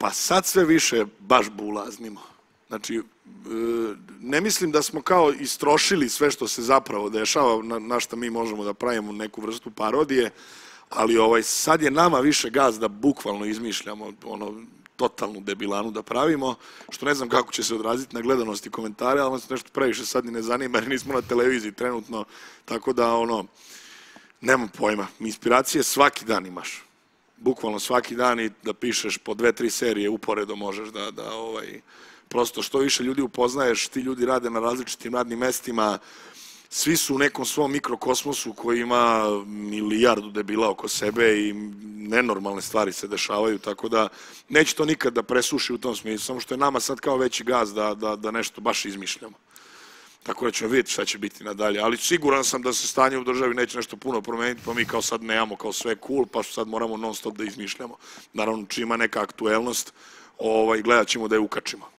Pa sad sve više baš bulaznimo. Znači, e, ne mislim da smo kao istrošili sve što se zapravo dešava, na, na šta mi možemo da pravimo neku vrstu parodije, ali ovaj, sad je nama više gaz da bukvalno izmišljamo ono, totalnu debilanu da pravimo, što ne znam kako će se odraziti na gledanost i komentare, ali nas nešto previše sad ni ne zanima jer nismo na televiziji trenutno, tako da ono, nemam pojma, inspiracije svaki dan imaš bukvalno svaki dan i da pišeš po dve, tri serije uporedo možeš da, da ovaj, prosto što više ljudi upoznaješ, ti ljudi rade na različitim radnim mestima, svi su u nekom svom mikrokosmosu koji ima milijardu debila oko sebe i nenormalne stvari se dešavaju, tako da neće to nikad da presuši u tom smislu, samo što je nama sad kao veći gaz da, da, da nešto baš izmišljamo. Tako da ćemo vidjeti šta će biti nadalje. Ali siguran sam da se stanje u državi neće nešto puno promeniti, pa mi kao sad nemamo kao sve cool, pa sad moramo non stop da izmišljamo. Naravno, čima neka aktuelnost, ovaj, gledat ćemo da je ukačimo.